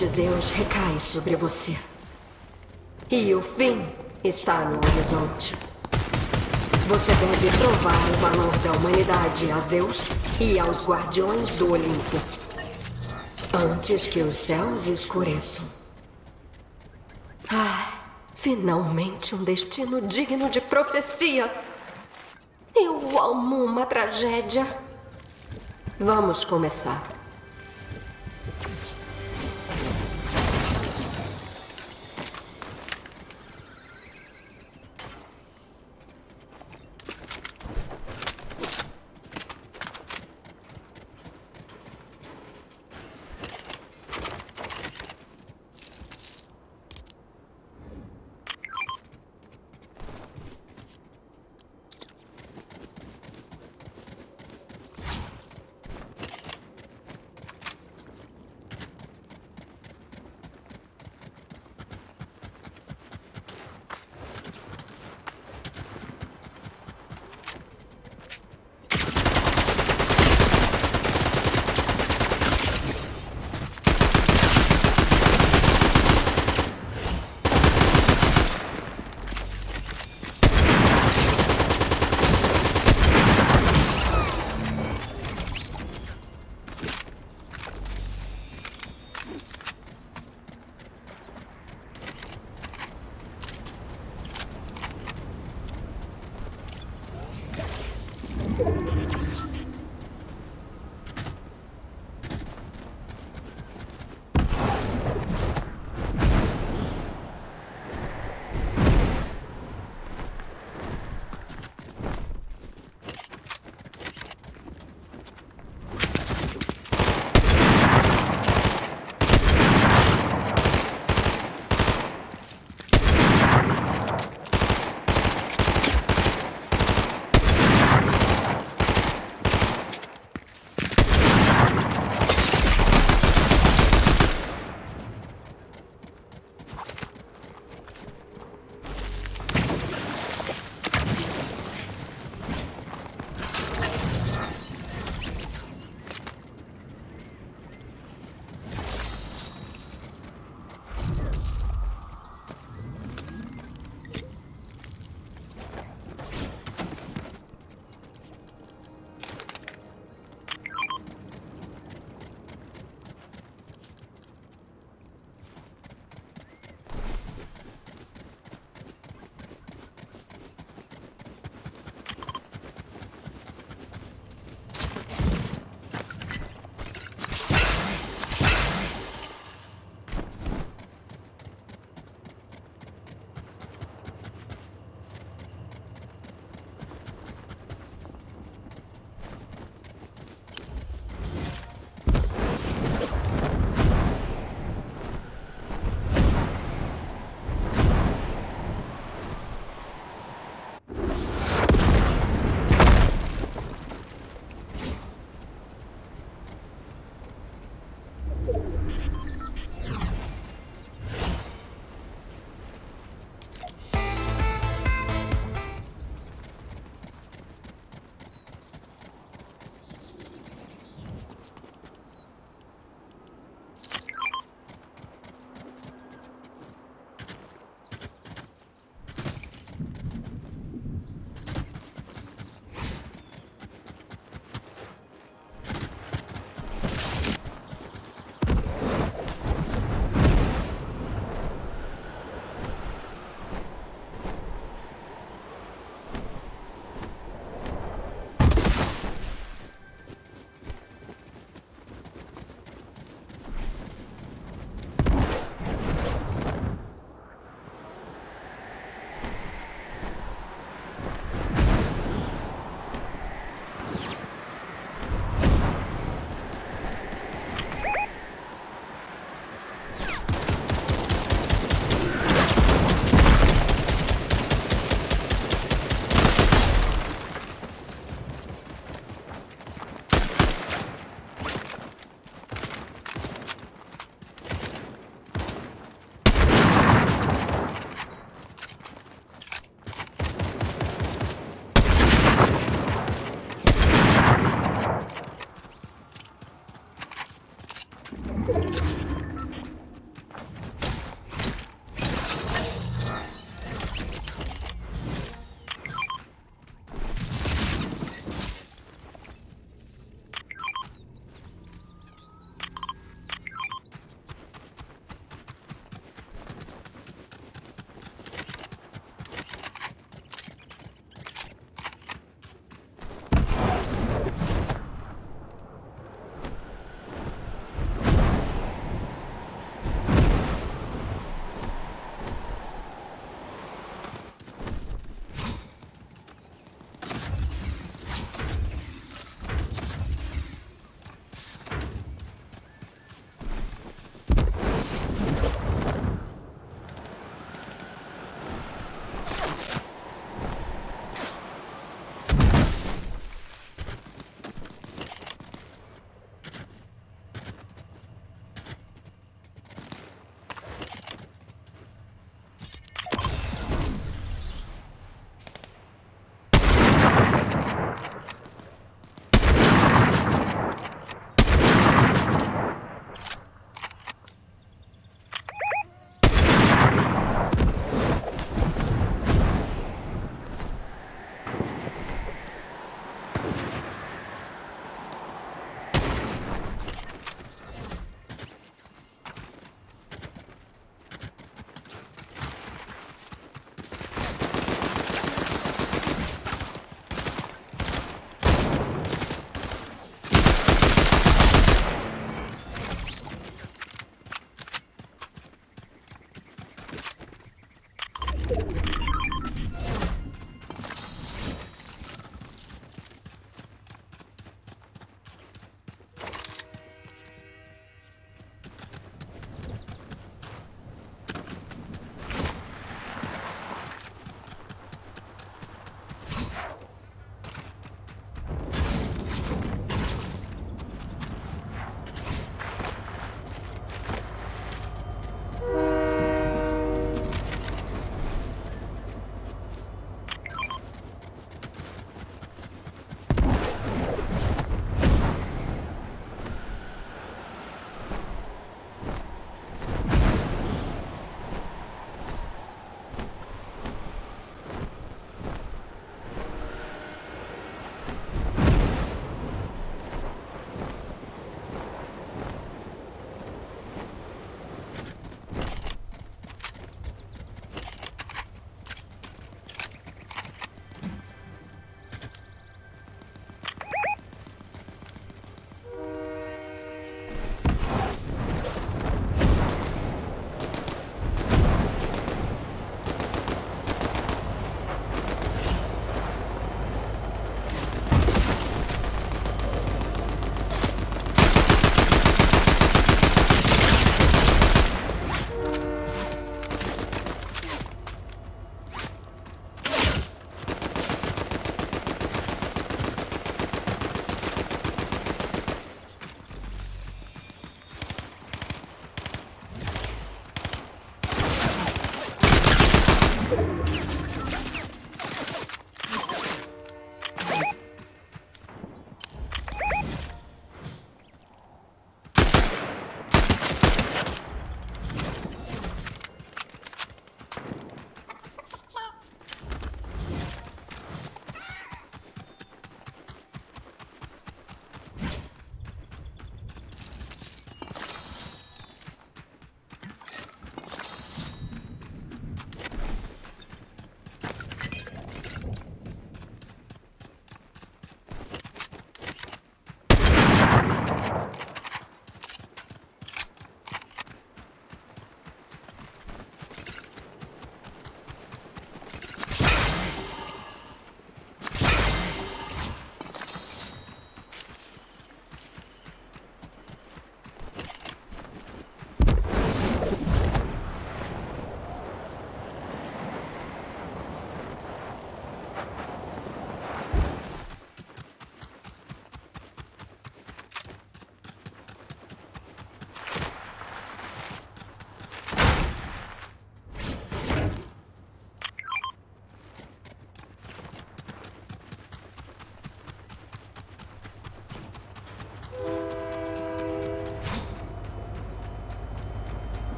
De Zeus recai sobre você. E o fim está no horizonte. Você deve provar o valor da humanidade a Zeus e aos guardiões do Olimpo. Antes que os céus escureçam. Ah, finalmente um destino digno de profecia. Eu amo uma tragédia. Vamos começar.